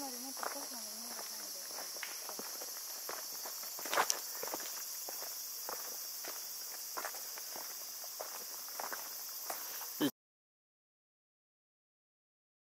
mà mình muốn tập kết mà mình mua